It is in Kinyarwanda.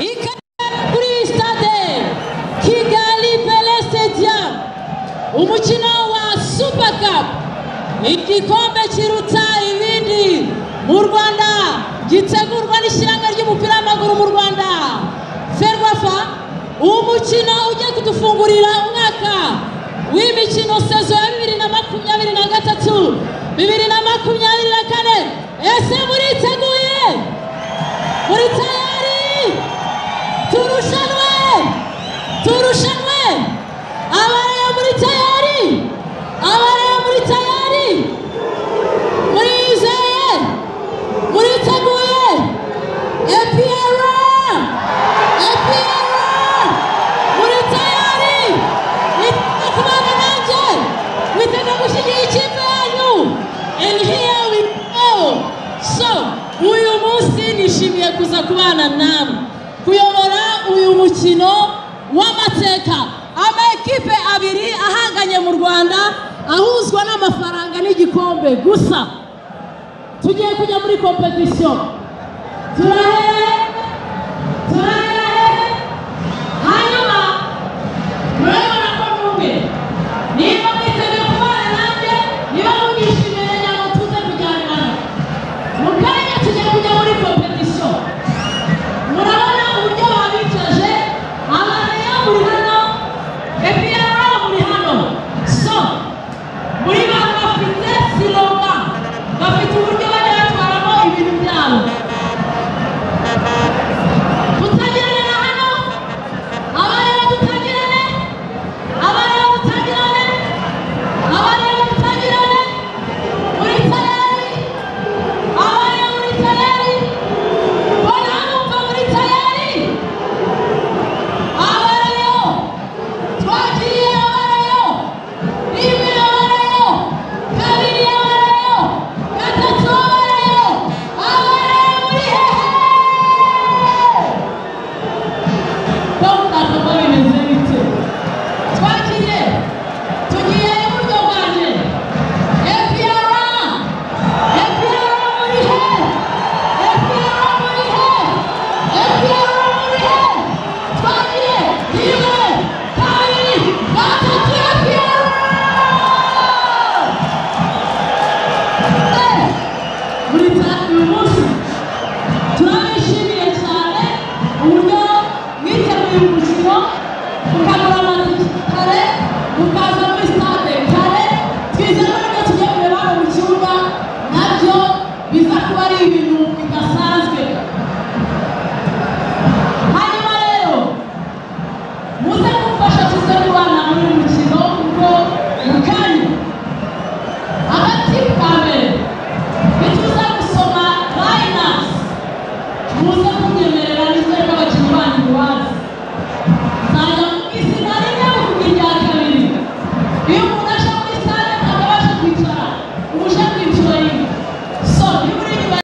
ikaze kuri stade kigali pele stadium umukino wa super cup. Igikombe kiruta ibindi mu rwanda gitegurwa n'ishyirahamwe ry'umupira w'amaguru mu rwanda. Ferwafa umukino ugiye kudufungurira umwaka w'imikino sezo ya bibiri na makumyabiri na gatatu bibiri na makumyabiri na kane. Ese muriteguye turushanwe! Turushanwe! Abareba muri tayari! Abareba muri tayari! Murizeye muriteguye! Epiyara epiyara muri tayari! Witega kubana nanjye! Mwitega gushyigikira ikipe yanyu! And here we go! So uyu munsi nishimiye kuza kubana namwe umukino w'amateka. Amakipe abiri ahanganye mu rwanda ahuzwa n'amafaranga n'igikombe. Gusa tugiye kujya muri kompetisiyo turahera turahera. 우리 다그 모습 muze kumwemerera neza rero abakinnyi banyu iwacu